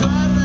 Para